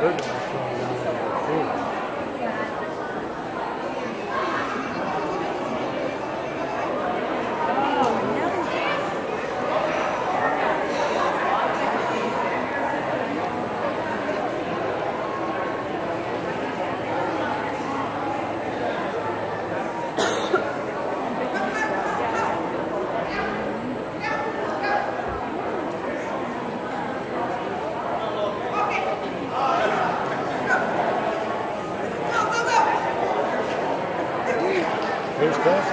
Look Who's that?